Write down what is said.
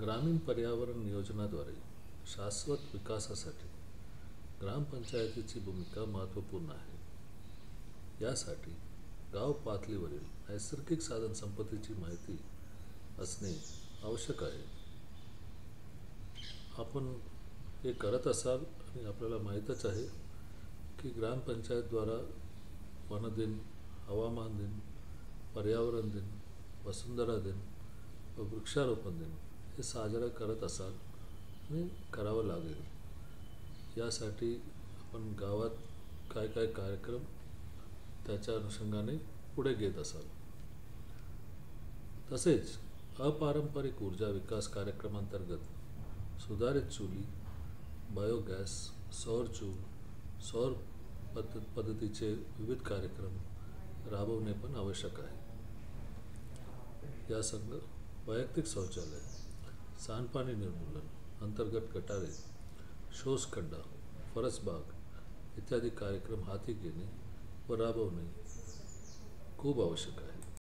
ग्रामीण पर्यावरण नियोजनाद्वारे शाश्वत विकासासाठी ग्रामपंचायतीची भूमिका महत्त्वपूर्ण आहे. यासाठी गाव पातळीवरील नैसर्गिक साधनसंपत्तीची माहिती असणे आवश्यक आहे. आपण हे करत असाल आणि आपल्याला माहीतच आहे की ग्रामपंचायतद्वारा वन दिन, हवामान दिन, पर्यावरण दिन, वसुंधरा दिन व वृक्षारोपण दिन हे साजरा करत असाल आणि करावं लागेल. यासाठी आपण गावात काय काय कार्यक्रम त्याच्या अनुषंगाने पुढे घेत असाल. तसेच अपारंपरिक ऊर्जा विकास कार्यक्रमांतर्गत सुधारित चुली बायोगॅस सौर चूल सौर पद्ध पद्धतीचे विविध कार्यक्रम राबवणे पण आवश्यक आहे. या संघ वैयक्तिक शौचालय सांडपाणी निर्मूलन, अंतर्गत कटारे शोषखड्डा फरसबाग इत्यादि कार्यक्रम हाथी घेणे व राबवणे खूप आवश्यक आहे